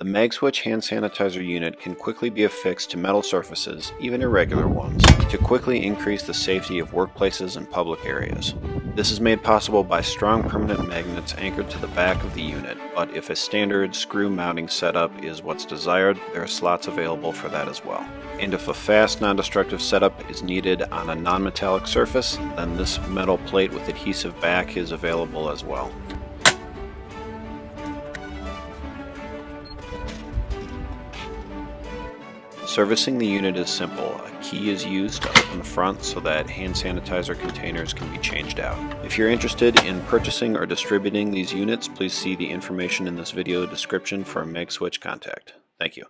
The MagSwitch hand sanitizer unit can quickly be affixed to metal surfaces, even irregular ones, to quickly increase the safety of workplaces and public areas. This is made possible by strong permanent magnets anchored to the back of the unit, but if a standard screw mounting setup is what's desired, there are slots available for that as well. And if a fast non-destructive setup is needed on a non-metallic surface, then this metal plate with adhesive back is available as well. Servicing the unit is simple. A key is used to open the front so that hand sanitizer containers can be changed out. If you're interested in purchasing or distributing these units, please see the information in this video description for a MagSwitch contact. Thank you.